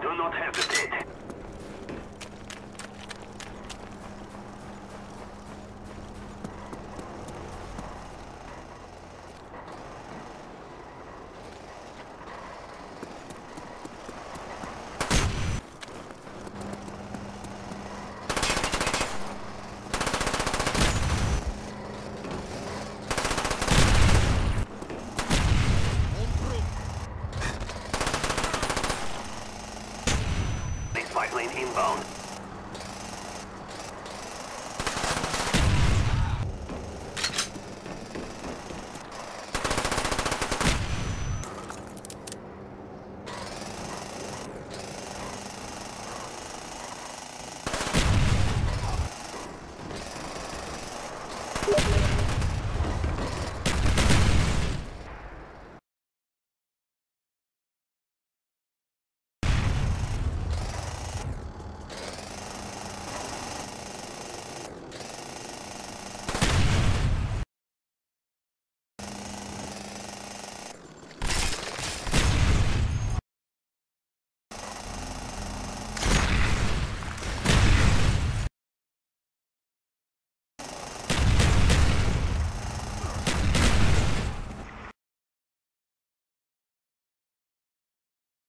Do not hesitate. Champlain Hambone.